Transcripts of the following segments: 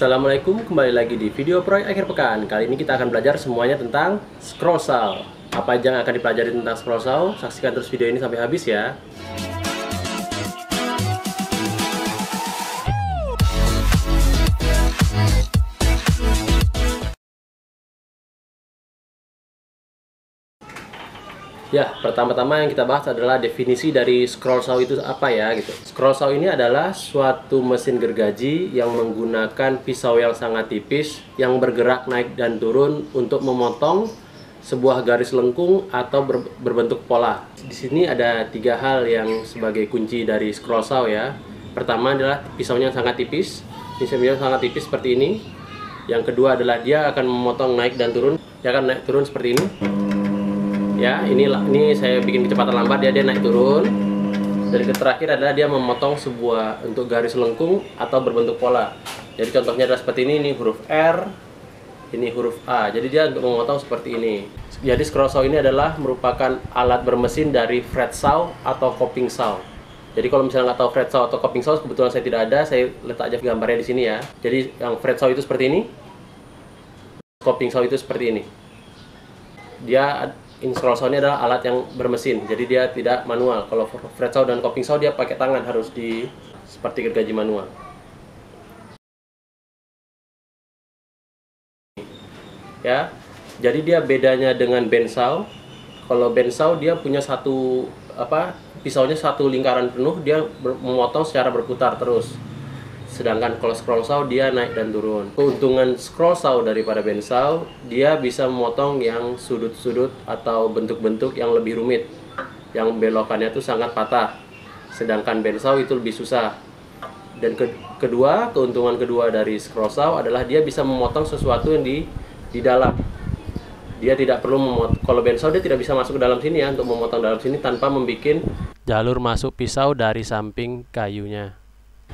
Assalamualaikum, kembali lagi di video proyek akhir pekan. Kali ini kita akan belajar semuanya tentang scroll saw Apa aja yang akan dipelajari tentang scroll saw? Saksikan terus video ini sampai habis ya Ya, pertama-tama yang kita bahas adalah definisi dari scroll saw itu apa ya gitu. Scroll saw ini adalah suatu mesin gergaji yang menggunakan pisau yang sangat tipis yang bergerak naik dan turun untuk memotong sebuah garis lengkung atau ber, berbentuk pola. Di sini ada tiga hal yang sebagai kunci dari scroll saw ya. Pertama adalah pisaunya sangat tipis. Pisaunya sangat tipis seperti ini. Yang kedua adalah dia akan memotong naik dan turun. Dia akan naik turun seperti ini ya ini ini saya bikin kecepatan lambat dia dia naik turun. Dan terakhir adalah dia memotong sebuah untuk garis lengkung atau berbentuk pola. Jadi contohnya adalah seperti ini ini huruf R ini huruf A. Jadi dia untuk memotong seperti ini. Jadi scroll saw ini adalah merupakan alat bermesin dari fret saw atau coping saw. Jadi kalau misalnya nggak tahu fret saw atau coping saw kebetulan saya tidak ada saya letak aja gambarnya di sini ya. Jadi yang fret saw itu seperti ini coping saw itu seperti ini. Dia in scroll saw ini adalah alat yang bermesin. Jadi dia tidak manual. Kalau fret saw dan coping saw dia pakai tangan harus di seperti gergaji manual. Ya. Jadi dia bedanya dengan band saw. Kalau band saw dia punya satu apa pisaunya satu lingkaran penuh dia memotong secara berputar terus sedangkan kalau scroll saw dia naik dan turun. Keuntungan scroll saw daripada band saw dia bisa memotong yang sudut-sudut atau bentuk-bentuk yang lebih rumit. Yang belokannya itu sangat patah. Sedangkan band saw itu lebih susah. Dan ke kedua keuntungan kedua dari scroll saw adalah dia bisa memotong sesuatu yang di di dalam. Dia tidak perlu memotong kalau band saw dia tidak bisa masuk ke dalam sini ya untuk memotong dalam sini tanpa membuat jalur masuk pisau dari samping kayunya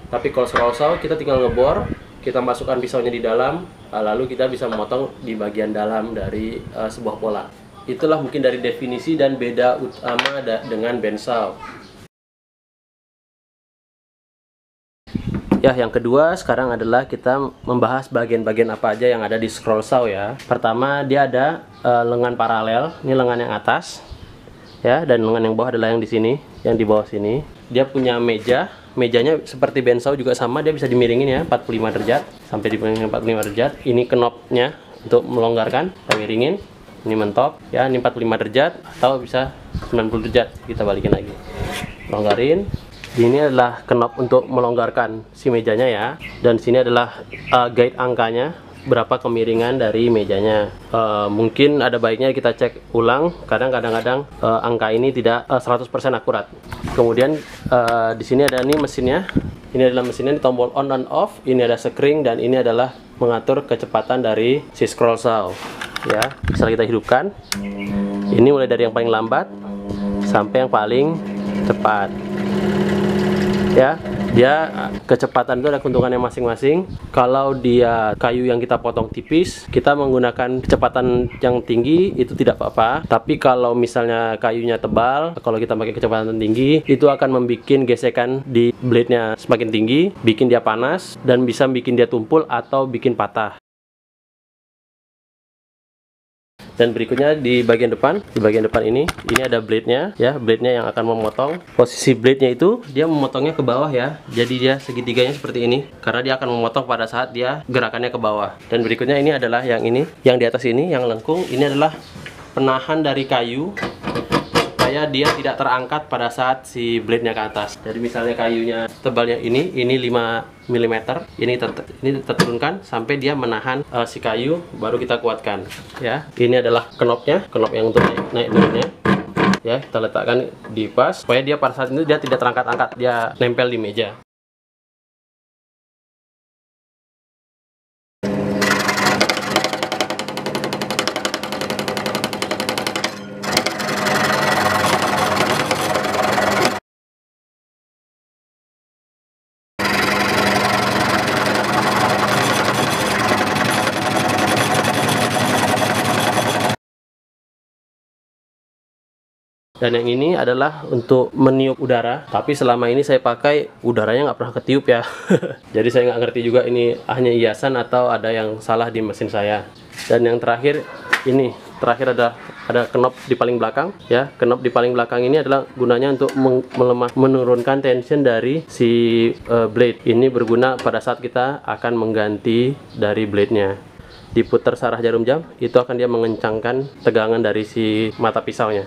tapi kalau saw kita tinggal ngebor, kita masukkan pisaunya di dalam, ah, lalu kita bisa memotong di bagian dalam dari uh, sebuah pola. Itulah mungkin dari definisi dan beda utama dengan saw. Ya, yang kedua sekarang adalah kita membahas bagian-bagian apa aja yang ada di scroll saw ya. Pertama, dia ada uh, lengan paralel, ini lengan yang atas. Ya, dan lengan yang bawah adalah yang di sini, yang di bawah sini. Dia punya meja mejanya seperti bensau juga sama dia bisa dimiringin ya 45 derajat sampai di 45 derajat. Ini knopnya untuk melonggarkan kita miringin ini mentok ya ini 45 derajat atau bisa 90 derajat kita balikin lagi. Longgarin ini adalah knop untuk melonggarkan si mejanya ya dan sini adalah uh, guide angkanya berapa kemiringan dari mejanya. Uh, mungkin ada baiknya kita cek ulang, kadang kadang-kadang uh, angka ini tidak uh, 100% akurat. Kemudian uh, di sini ada nih mesinnya. Ini adalah mesinnya di tombol on dan off. Ini ada screen dan ini adalah mengatur kecepatan dari si scroll saw. Ya, bisa kita hidupkan. Ini mulai dari yang paling lambat sampai yang paling cepat. Ya, dia kecepatan itu ada keuntungannya masing-masing. Kalau dia kayu yang kita potong tipis kita menggunakan kecepatan yang tinggi itu tidak apa-apa. Tapi kalau misalnya kayunya tebal kalau kita pakai kecepatan tinggi itu akan membuat gesekan di blade-nya semakin tinggi bikin dia panas dan bisa bikin dia tumpul atau bikin patah dan berikutnya di bagian depan di bagian depan ini ini ada blade-nya ya. Blade-nya yang akan memotong. Posisi blade-nya itu dia memotongnya ke bawah ya. Jadi dia segitiganya seperti ini karena dia akan memotong pada saat dia gerakannya ke bawah. Dan berikutnya ini adalah yang ini yang di atas ini yang lengkung. Ini adalah penahan dari kayu supaya dia tidak terangkat pada saat si blade-nya ke atas. Jadi misalnya kayunya tebalnya ini, ini 5 mm, ini ter ini terturunkan sampai dia menahan uh, si kayu baru kita kuatkan ya. Ini adalah knopnya, knop yang untuk naik, naik turunnya. Ya, kita letakkan di pas supaya dia pada saat itu dia tidak terangkat-angkat, dia nempel di meja. Dan yang ini adalah untuk meniup udara. Tapi selama ini saya pakai udaranya nggak pernah ketiup ya. Jadi saya nggak ngerti juga ini hanya hiasan atau ada yang salah di mesin saya. Dan yang terakhir ini. Terakhir ada ada knop di paling belakang ya. Knop di paling belakang ini adalah gunanya untuk melemah menurunkan tension dari si uh, blade. Ini berguna pada saat kita akan mengganti dari blade nya diputar searah jarum jam itu akan dia mengencangkan tegangan dari si mata pisaunya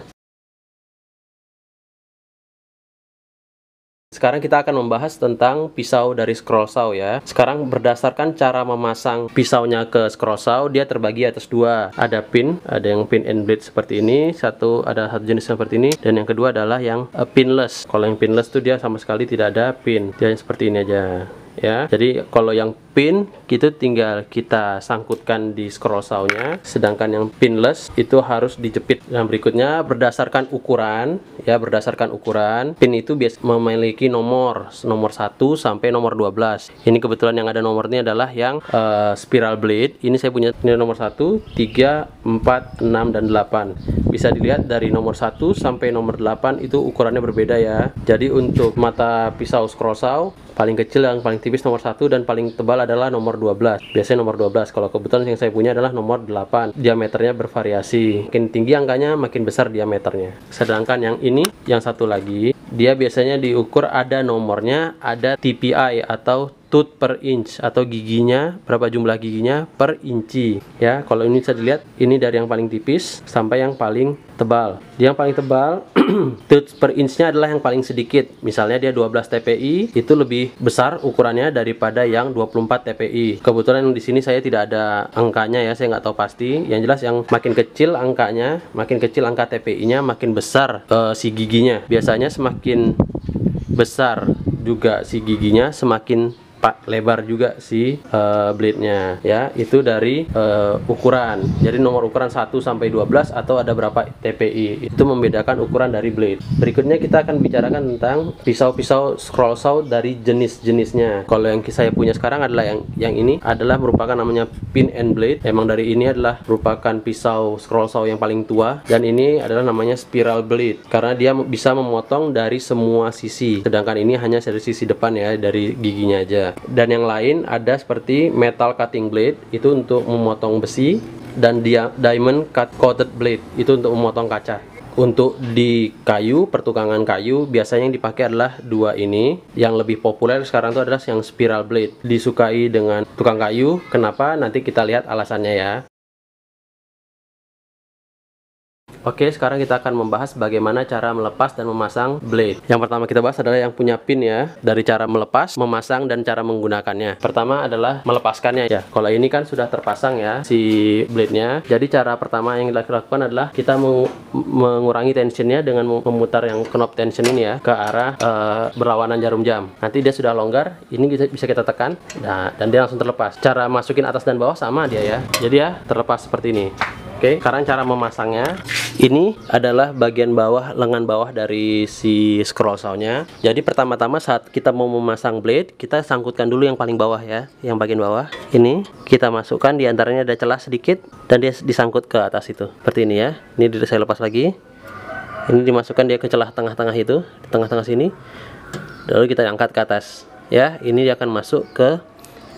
Sekarang kita akan membahas tentang pisau dari scroll saw ya. Sekarang berdasarkan cara memasang pisaunya ke scroll saw, dia terbagi atas dua. Ada pin, ada yang pin and blade seperti ini, satu ada satu jenis seperti ini, dan yang kedua adalah yang uh, pinless. Kalau yang pinless tuh dia sama sekali tidak ada pin, dia seperti ini aja ya jadi kalau yang pin itu tinggal kita sangkutkan di scroll sawnya sedangkan yang pinless itu harus dijepit. Yang berikutnya berdasarkan ukuran ya berdasarkan ukuran pin itu biasa memiliki nomor nomor 1 sampai nomor 12 ini kebetulan yang ada nomornya adalah yang uh, spiral blade. Ini saya punya ini nomor 1 3 4 6 dan 8 bisa dilihat dari nomor 1 sampai nomor 8 itu ukurannya berbeda ya. Jadi untuk mata pisau scroll saw paling kecil yang paling tipis nomor 1 dan paling tebal adalah nomor 12 biasanya nomor 12 kalau kebetulan yang saya punya adalah nomor 8 diameternya bervariasi. Makin tinggi angkanya makin besar diameternya. Sedangkan yang ini yang satu lagi dia biasanya diukur ada nomornya ada TPI atau tooth per inch atau giginya berapa jumlah giginya per inci. Ya kalau ini bisa dilihat ini dari yang paling tipis sampai yang paling tebal. Yang paling tebal tooth per inchnya adalah yang paling sedikit. Misalnya dia 12 TPI itu lebih besar ukurannya daripada yang 24 TPI kebetulan di sini saya tidak ada angkanya ya saya nggak tahu pasti. Yang jelas yang makin kecil angkanya makin kecil angka TPI nya makin besar uh, si giginya. Biasanya semakin besar juga si giginya semakin pak lebar juga si uh, blade-nya. Ya itu dari uh, ukuran. Jadi nomor ukuran 1 sampai 12 atau ada berapa TPI itu membedakan ukuran dari blade. Berikutnya kita akan bicarakan tentang pisau-pisau scroll saw dari jenis-jenisnya. Kalau yang saya punya sekarang adalah yang yang ini adalah merupakan namanya pin and blade. Emang dari ini adalah merupakan pisau scroll saw yang paling tua. Dan ini adalah namanya spiral blade karena dia bisa memotong dari semua sisi. Sedangkan ini hanya dari sisi depan ya dari giginya aja dan yang lain ada seperti metal cutting blade itu untuk memotong besi dan dia diamond cut coated blade itu untuk memotong kaca. Untuk di kayu pertukangan kayu biasanya yang dipakai adalah dua ini. Yang lebih populer sekarang itu adalah yang spiral blade. Disukai dengan tukang kayu kenapa? Nanti kita lihat alasannya ya Oke, sekarang kita akan membahas bagaimana cara melepas dan memasang blade. Yang pertama kita bahas adalah yang punya pin ya, dari cara melepas, memasang dan cara menggunakannya. Pertama adalah melepaskannya ya. Kalau ini kan sudah terpasang ya si blade-nya. Jadi cara pertama yang kita lakukan adalah kita mengurangi tensionnya dengan memutar yang knob tension ini ya ke arah uh, berlawanan jarum jam. Nanti dia sudah longgar, ini bisa kita tekan. Nah, dan dia langsung terlepas. Cara masukin atas dan bawah sama dia ya. Jadi ya terlepas seperti ini. Oke, sekarang cara memasangnya. Ini adalah bagian bawah, lengan bawah dari si scroll saw-nya. Jadi pertama-tama saat kita mau memasang blade, kita sangkutkan dulu yang paling bawah ya, yang bagian bawah. Ini kita masukkan di antaranya ada celah sedikit dan dia disangkut ke atas itu. Seperti ini ya. Ini saya lepas lagi. Ini dimasukkan dia ke celah tengah-tengah itu, tengah-tengah sini. Lalu kita angkat ke atas. Ya, ini dia akan masuk ke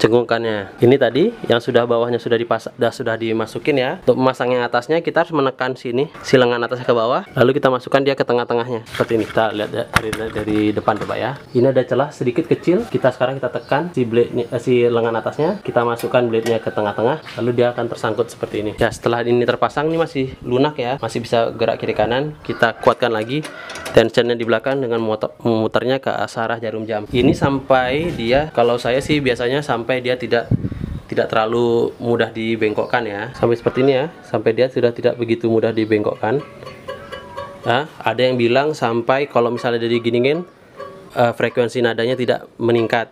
cengkungannya ini tadi yang sudah bawahnya sudah dipasang sudah, sudah dimasukin ya. Untuk memasang yang atasnya kita harus menekan sini si lengan atasnya ke bawah. Lalu kita masukkan dia ke tengah-tengahnya. Seperti ini kita lihat dari, dari depan coba ya. Ini ada celah sedikit kecil. Kita sekarang kita tekan si blade eh, si lengan atasnya. Kita masukkan blade nya ke tengah-tengah lalu dia akan tersangkut seperti ini. Ya setelah ini terpasang ini masih lunak ya. Masih bisa gerak kiri kanan. Kita kuatkan lagi tensionnya di belakang dengan memutarnya ke arah jarum jam. Ini sampai dia kalau saya sih biasanya sampai sampai dia tidak tidak terlalu mudah dibengkokkan ya. Sampai seperti ini ya sampai dia sudah tidak begitu mudah dibengkokkan. Nah, ada yang bilang sampai kalau misalnya dari giningin uh, frekuensi nadanya tidak meningkat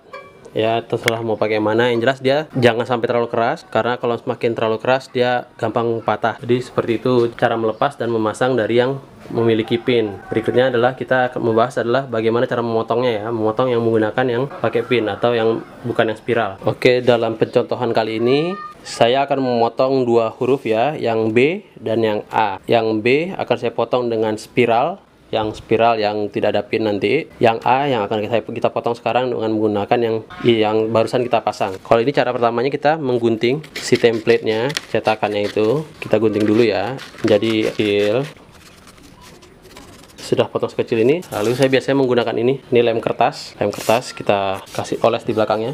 ya terserah mau pakai mana yang jelas dia jangan sampai terlalu keras karena kalau semakin terlalu keras dia gampang patah jadi seperti itu cara melepas dan memasang dari yang memiliki pin. Berikutnya adalah kita akan membahas adalah bagaimana cara memotongnya ya, memotong yang menggunakan yang pakai pin atau yang bukan yang spiral. Oke, dalam pencontohan kali ini saya akan memotong dua huruf ya, yang B dan yang A. Yang B akan saya potong dengan spiral yang spiral yang tidak ada pin nanti. Yang A yang akan kita kita potong sekarang dengan menggunakan yang yang barusan kita pasang. Kalau ini cara pertamanya kita menggunting si template-nya, cetakannya itu. Kita gunting dulu ya. Jadi kecil. Sudah potong sekecil ini. Lalu saya biasanya menggunakan ini, ini lem kertas. Lem kertas kita kasih oles di belakangnya.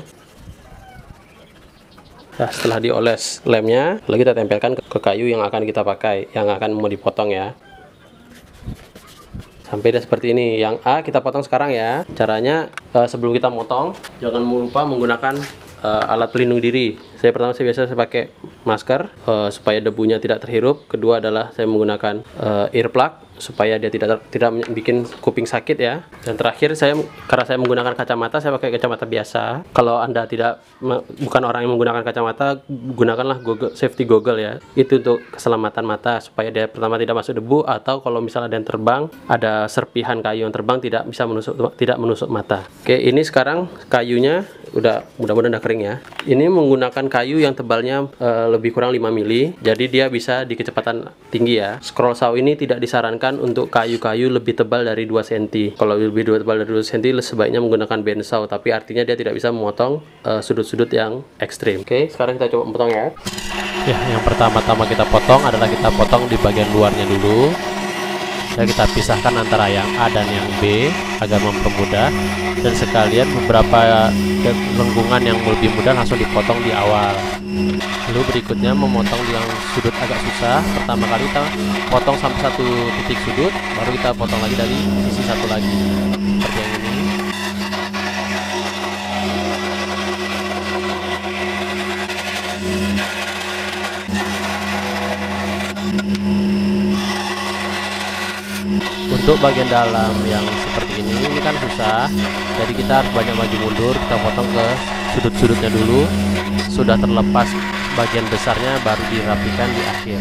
Nah, setelah dioles lemnya, lalu kita tempelkan ke kayu yang akan kita pakai, yang akan mau dipotong ya. Sampai dah seperti ini. Yang A kita potong sekarang ya. Caranya uh, sebelum kita motong, jangan lupa menggunakan uh, alat pelindung diri. Saya pertama saya biasa saya pakai masker uh, supaya debunya tidak terhirup. Kedua adalah saya menggunakan uh, earplug supaya dia tidak tidak bikin kuping sakit ya. Dan terakhir saya karena saya menggunakan kacamata, saya pakai kacamata biasa. Kalau Anda tidak bukan orang yang menggunakan kacamata, gunakanlah Google safety goggle ya. Itu untuk keselamatan mata supaya dia pertama tidak masuk debu atau kalau misalnya ada yang terbang, ada serpihan kayu yang terbang tidak bisa menusuk tidak menusuk mata. Oke, ini sekarang kayunya udah mudah-mudahan udah kering ya. Ini menggunakan kayu yang tebalnya uh, lebih kurang 5 mili, jadi dia bisa di kecepatan tinggi ya. Scroll saw ini tidak disarankan untuk kayu-kayu lebih tebal dari 2 cm. Kalau lebih tebal dari 2 cm sebaiknya menggunakan bensau, tapi artinya dia tidak bisa memotong eh, sudut-sudut uh, yang ekstrim. Oke, sekarang kita coba potong ya. Ya, yang pertama-tama kita potong adalah kita potong di bagian luarnya dulu. Ya, kita pisahkan antara yang A dan yang B agar mempermudah. Dan sekalian beberapa lengkungan yang lebih mudah langsung dipotong di awal. Lalu berikutnya memotong yang sudut agak susah. Pertama kali kita potong sampai satu titik sudut baru kita potong lagi dari sisi satu lagi seperti yang ini untuk bagian dalam yang seperti ini ini kan susah. Jadi kita harus banyak maju mundur kita potong ke sudut-sudutnya dulu. Sudah terlepas bagian besarnya baru dirapikan di akhir.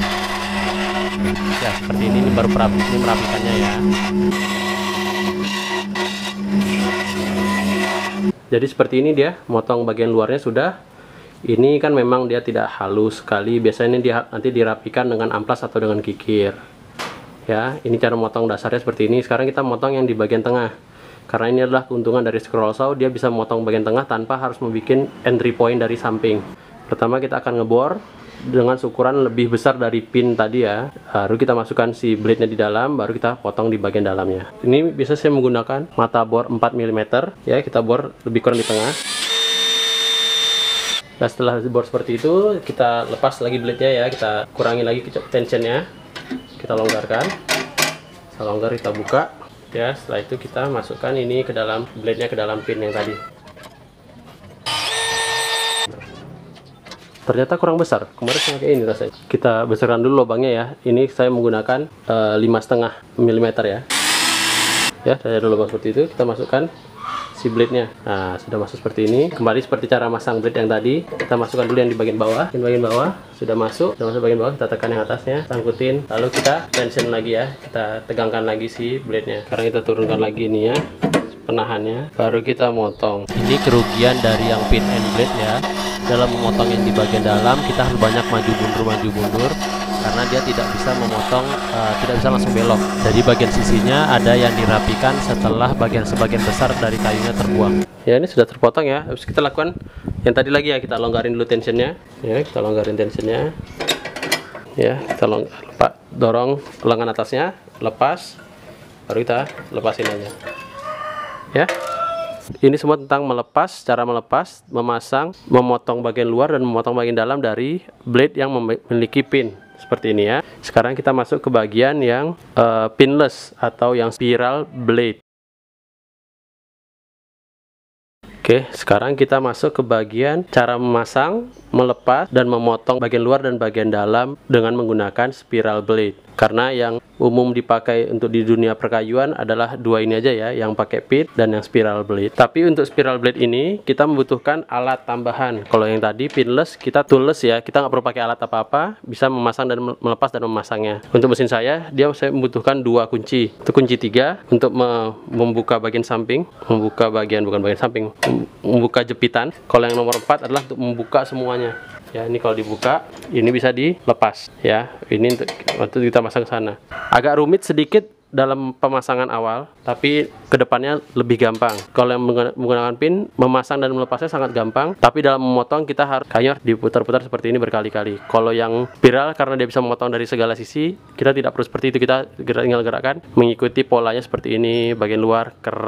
Ya seperti ini, ini baru perapi, ini merapikannya ya. Jadi seperti ini dia motong bagian luarnya sudah. Ini kan memang dia tidak halus sekali. Biasanya dia nanti dirapikan dengan amplas atau dengan kikir ya ini cara motong dasarnya seperti ini. Sekarang kita motong yang di bagian tengah. Karena ini adalah keuntungan dari scroll saw dia bisa memotong bagian tengah tanpa harus membuat entry point dari samping. Pertama kita akan ngebor dengan ukuran lebih besar dari pin tadi ya. Baru kita masukkan si blade nya di dalam baru kita potong di bagian dalamnya. Ini bisa saya menggunakan mata bor 4 mm ya kita bor lebih kurang di tengah. Nah setelah bor seperti itu kita lepas lagi blade nya ya. Kita kurangi lagi tensionnya kita longgarkan. Kita longgar kita buka. Ya setelah itu kita masukkan ini ke dalam blade nya ke dalam pin yang tadi. Ternyata kurang besar. Kemarin saya pakai ini rasanya. Kita besarkan dulu lubangnya ya. Ini saya menggunakan eh, lima setengah mm ya. Ya ada lubang seperti itu. Kita masukkan si blade-nya. Nah, sudah masuk seperti ini. Kembali seperti cara masang blade yang tadi. Kita masukkan dulu yang di bagian bawah. Di bagian bawah sudah masuk. Sudah masuk bagian bawah, kita tekan yang atasnya, sangkutin. Lalu kita tension lagi ya. Kita tegangkan lagi si blade-nya. Sekarang kita turunkan lagi ini ya penahannya baru kita motong ini kerugian dari yang pin and blade ya dalam memotong yang di bagian dalam kita harus banyak maju mundur maju mundur karena dia tidak bisa memotong uh, tidak bisa langsung belok. Jadi bagian sisinya ada yang dirapikan setelah bagian sebagian besar dari kayunya terbuang. Ya ini sudah terpotong ya. Harus kita lakukan yang tadi lagi ya kita longgarin dulu tensionnya. Ya kita longgarin tensionnya. Ya kita long dorong lengan atasnya lepas baru kita lepasin aja. Ya. Ini semua tentang melepas, cara melepas, memasang, memotong bagian luar dan memotong bagian dalam dari blade yang memiliki pin seperti ini ya. Sekarang kita masuk ke bagian yang uh, pinless atau yang spiral blade. Oke, sekarang kita masuk ke bagian cara memasang, melepas, dan memotong bagian luar dan bagian dalam dengan menggunakan spiral blade. Karena yang umum dipakai untuk di dunia perkayuan adalah dua ini aja ya yang pakai pit dan yang spiral blade. Tapi untuk spiral blade ini kita membutuhkan alat tambahan. Kalau yang tadi pinless kita toolless ya. Kita nggak perlu pakai alat apa-apa bisa memasang dan melepas dan memasangnya. Untuk mesin saya dia saya membutuhkan dua kunci. Itu kunci tiga untuk membuka bagian samping membuka bagian bukan bagian samping membuka jepitan. Kalau yang nomor empat adalah untuk membuka semuanya ya ini kalau dibuka ini bisa dilepas. Ya ini untuk waktu kita masang sana. Agak rumit sedikit dalam pemasangan awal, tapi ke depannya lebih gampang. Kalau yang menggunakan pin, memasang dan melepasnya sangat gampang, tapi dalam memotong kita harus kayaknya diputar-putar seperti ini berkali-kali. Kalau yang spiral karena dia bisa memotong dari segala sisi, kita tidak perlu seperti itu. Kita tinggal gerakkan mengikuti polanya seperti ini, bagian luar, ker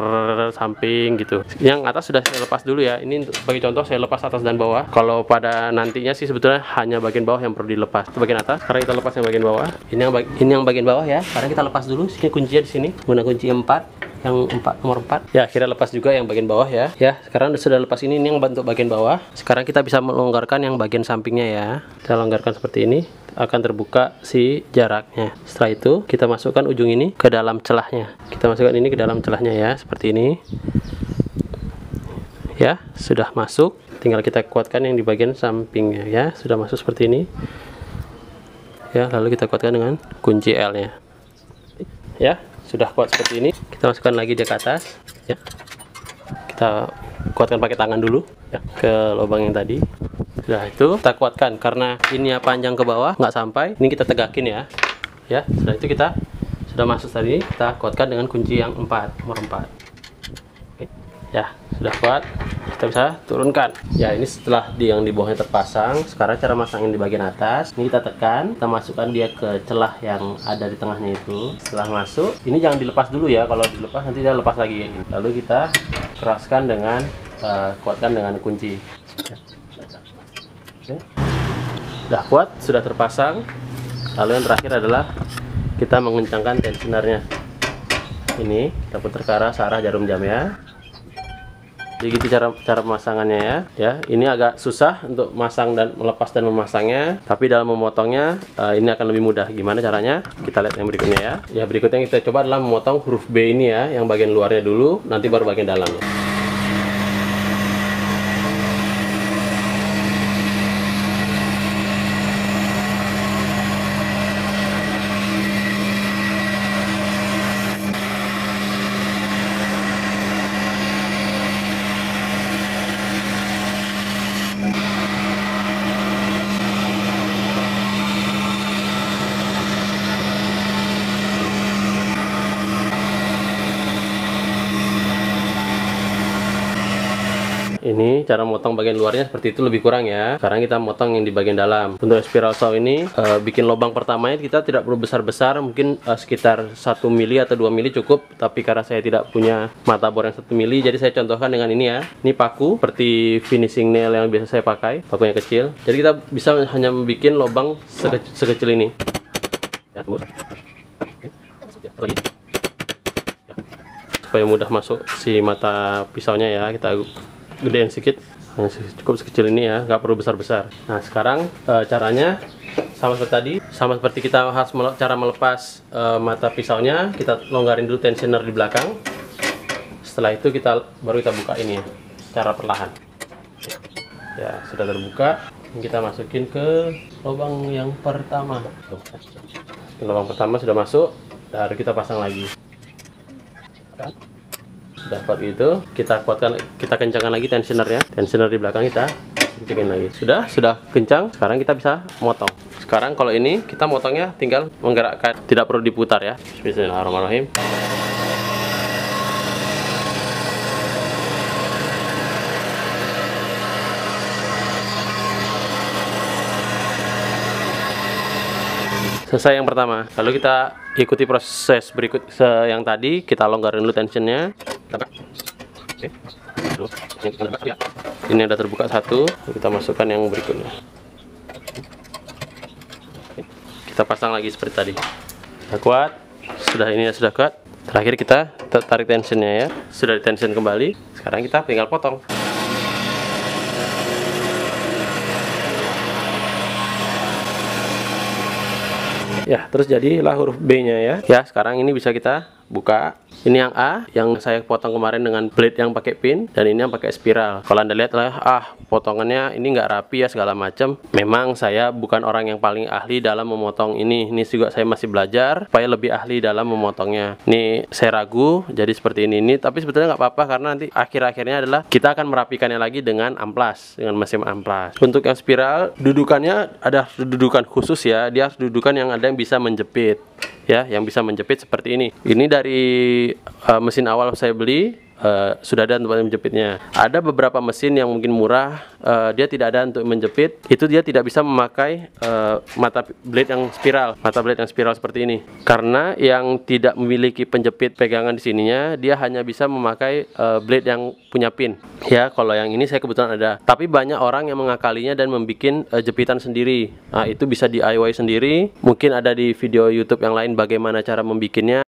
samping gitu. Yang atas sudah saya lepas dulu ya. Ini bagi contoh saya lepas atas dan bawah. Kalau pada nantinya sih sebetulnya hanya bagian bawah yang perlu dilepas. Itu bagian atas. Karena kita lepas yang bagian bawah. Ini yang ini yang bagian bawah ya. Karena kita lepas dulu. Sini kuncinya di sini. Guna kunci 4 yang 4 nomor 4 ya akhirnya lepas juga yang bagian bawah ya. Ya sekarang sudah lepas ini ini yang bentuk bagian bawah. Sekarang kita bisa melonggarkan yang bagian sampingnya ya. Kita longgarkan seperti ini akan terbuka si jaraknya. Setelah itu kita masukkan ujung ini ke dalam celahnya. Kita masukkan ini ke dalam celahnya ya seperti ini. Ya sudah masuk. Tinggal kita kuatkan yang di bagian sampingnya ya. Sudah masuk seperti ini. Ya lalu kita kuatkan dengan kunci L nya ya sudah kuat seperti ini. Kita masukkan lagi dia ke atas ya. Kita kuatkan pakai tangan dulu ya ke lubang yang tadi. Sudah itu kita kuatkan karena ini ya panjang ke bawah nggak sampai. Ini kita tegakin ya ya. Setelah itu kita sudah masuk tadi kita kuatkan dengan kunci yang 4 nomor 4 ya sudah kuat kita bisa turunkan. Ya ini setelah di yang di bawahnya terpasang sekarang cara masangin di bagian atas. Ini kita tekan kita masukkan dia ke celah yang ada di tengahnya itu. Setelah masuk ini jangan dilepas dulu ya. Kalau dilepas nanti dia lepas lagi. Lalu kita keraskan dengan uh, kuatkan dengan kunci. Oke. sudah kuat sudah terpasang. Lalu yang terakhir adalah kita mengencangkan tensionernya. Ini kita putar ke arah searah jarum jam ya jadi gitu cara cara pemasangannya ya. Ya ini agak susah untuk masang dan melepas dan memasangnya. Tapi dalam memotongnya uh, ini akan lebih mudah. Gimana caranya? Kita lihat yang berikutnya ya. Ya berikutnya kita coba adalah memotong huruf B ini ya yang bagian luarnya dulu. Nanti baru bagian dalamnya ini cara motong bagian luarnya seperti itu lebih kurang ya. Sekarang kita motong yang di bagian dalam. Untuk spiral saw ini uh, bikin lubang pertamanya kita tidak perlu besar-besar mungkin uh, sekitar 1 mili atau 2 mili cukup. Tapi karena saya tidak punya mata bor yang 1 mili jadi saya contohkan dengan ini ya. Ini paku seperti finishing nail yang biasa saya pakai pakunya kecil. Jadi kita bisa hanya membuat lubang sekecil, sekecil ini. Ya, supaya mudah masuk si mata pisaunya ya kita gedein sedikit cukup sekecil ini ya nggak perlu besar-besar. Nah sekarang e, caranya sama seperti tadi sama seperti kita harus mele cara melepas e, mata pisaunya kita longgarin dulu tensioner di belakang. Setelah itu kita baru kita buka ini ya cara perlahan. Ya sudah terbuka kita masukin ke lubang yang pertama. Lubang pertama sudah masuk baru kita pasang lagi sudah kuat gitu kita kuatkan kita kencangkan lagi tensionernya tensioner di belakang kita kencangin lagi. Sudah sudah kencang sekarang kita bisa motong. Sekarang kalau ini kita motongnya tinggal menggerakkan. Tidak perlu diputar ya. Bismillahirrahmanirrahim. Selesai yang pertama. Lalu kita ikuti proses berikut yang tadi. Kita longgarin dulu tensionnya ini ada terbuka satu kita masukkan yang berikutnya. Kita pasang lagi seperti tadi. Sudah kuat? Sudah ini sudah kuat. Terakhir kita tarik tensionnya ya. Sudah di tension kembali sekarang kita tinggal potong. Ya terus jadilah huruf B nya ya. Ya sekarang ini bisa kita buka ini yang A yang saya potong kemarin dengan blade yang pakai pin dan ini yang pakai spiral. Kalau anda lihat lah ah potongannya ini nggak rapi ya segala macam memang saya bukan orang yang paling ahli dalam memotong ini. Ini juga saya masih belajar supaya lebih ahli dalam memotongnya. Ini saya ragu jadi seperti ini ini tapi sebetulnya nggak apa-apa karena nanti akhir-akhirnya adalah kita akan merapikannya lagi dengan amplas dengan mesin amplas. Untuk yang spiral dudukannya ada dudukan khusus ya. Dia harus dudukan yang ada yang bisa menjepit ya yang bisa menjepit seperti ini. Ini dari uh, mesin awal saya beli Uh, sudah ada tempat menjepitnya. Ada beberapa mesin yang mungkin murah, uh, dia tidak ada untuk menjepit. Itu dia tidak bisa memakai uh, mata blade yang spiral, mata blade yang spiral seperti ini. Karena yang tidak memiliki penjepit pegangan di sininya, dia hanya bisa memakai uh, blade yang punya pin. Ya, kalau yang ini saya kebetulan ada. Tapi banyak orang yang mengakalinya dan membuat uh, jepitan sendiri. Nah, itu bisa DIY sendiri. Mungkin ada di video YouTube yang lain bagaimana cara membuatnya.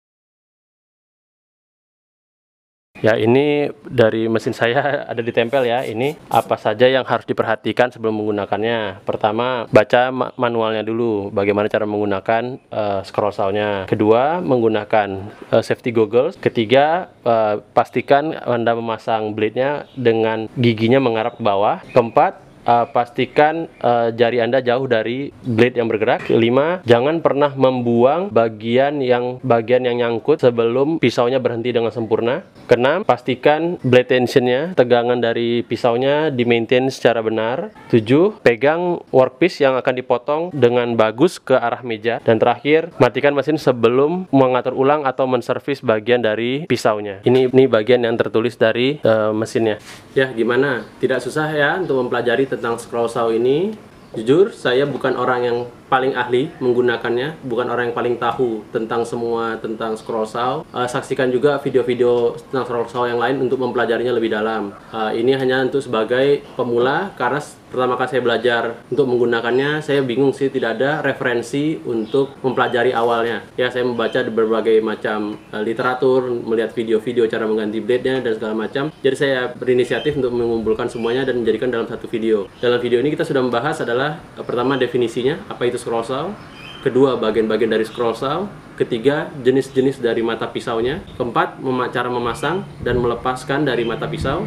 Ya ini dari mesin saya ada ditempel ya. Ini apa saja yang harus diperhatikan sebelum menggunakannya? Pertama baca manualnya dulu. Bagaimana cara menggunakan uh, scroll saw-nya. Kedua menggunakan uh, safety goggles. Ketiga uh, pastikan Anda memasang blade-nya dengan giginya mengarah ke bawah. Keempat uh, pastikan uh, jari Anda jauh dari blade yang bergerak. Kelima, jangan pernah membuang bagian yang bagian yang nyangkut sebelum pisaunya berhenti dengan sempurna. Keenam, pastikan blade tensionnya, tegangan dari pisaunya di maintain secara benar. Tujuh, pegang workpiece yang akan dipotong dengan bagus ke arah meja. Dan terakhir, matikan mesin sebelum mengatur ulang atau menservis bagian dari pisaunya. Ini ini bagian yang tertulis dari uh, mesinnya. Ya, gimana? Tidak susah ya untuk mempelajari tentang scroll saw ini jujur saya bukan orang yang paling ahli menggunakannya, bukan orang yang paling tahu tentang semua tentang scroll saw. Uh, saksikan juga video-video tentang scroll saw yang lain untuk mempelajarinya lebih dalam. Uh, ini hanya untuk sebagai pemula karena pertama kali saya belajar untuk menggunakannya, saya bingung sih tidak ada referensi untuk mempelajari awalnya. Ya, saya membaca berbagai macam uh, literatur, melihat video-video cara mengganti blade-nya dan segala macam. Jadi saya berinisiatif untuk mengumpulkan semuanya dan menjadikan dalam satu video. Dalam video ini kita sudah membahas adalah uh, pertama definisinya, apa itu scroll saw, kedua bagian-bagian dari scroll saw, ketiga jenis-jenis dari mata pisaunya, keempat cara memasang dan melepaskan dari mata pisau,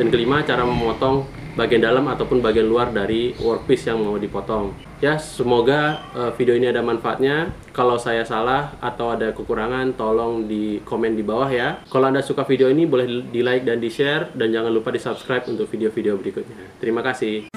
dan kelima cara memotong bagian dalam ataupun bagian luar dari workpiece yang mau dipotong. Ya, semoga uh, video ini ada manfaatnya. Kalau saya salah atau ada kekurangan, tolong di komen di bawah ya. Kalau Anda suka video ini, boleh di like dan di share, dan jangan lupa di subscribe untuk video-video berikutnya. Terima kasih.